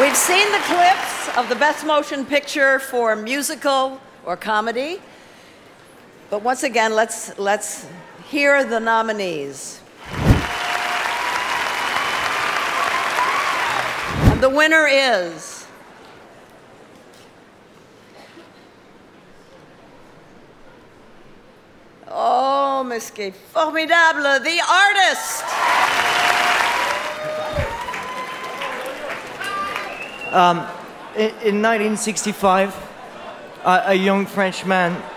We've seen the clips of the Best Motion Picture for musical or comedy. But once again, let's, let's hear the nominees. And the winner is. Oh, mais formidable, The Artist. Um, in, in 1965, uh, a young Frenchman.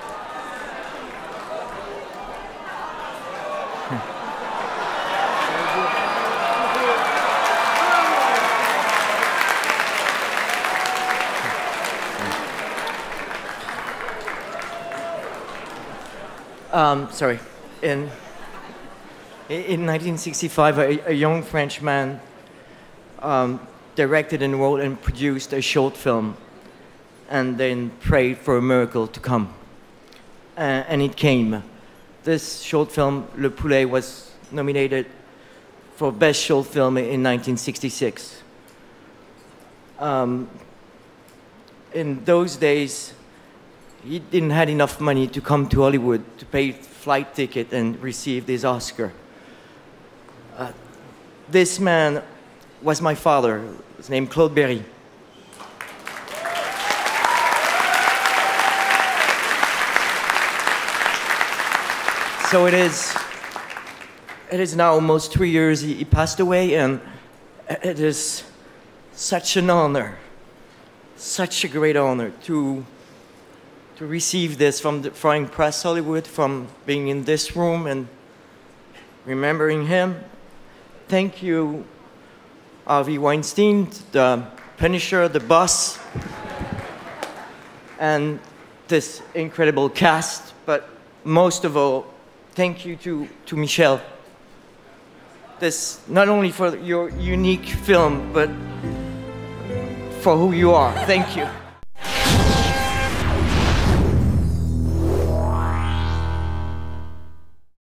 Um, sorry. In, in 1965, a, a young Frenchman um, directed and wrote and produced a short film and then prayed for a miracle to come. Uh, and it came. This short film, Le Poulet, was nominated for Best Short Film in 1966. Um, in those days, he didn't have enough money to come to Hollywood to pay flight ticket and receive this Oscar. Uh, this man was my father. His name Claude Berri. So it is. It is now almost three years he, passed away, and it is such an honor, such a great honor to to receive this from the Foreign Press Hollywood, from being in this room and remembering him. Thank you, Harvey Weinstein, the Punisher, the boss, and this incredible cast. But most of all, thank you to, to Michel. This, not only for your unique film, but for who you are. Thank you.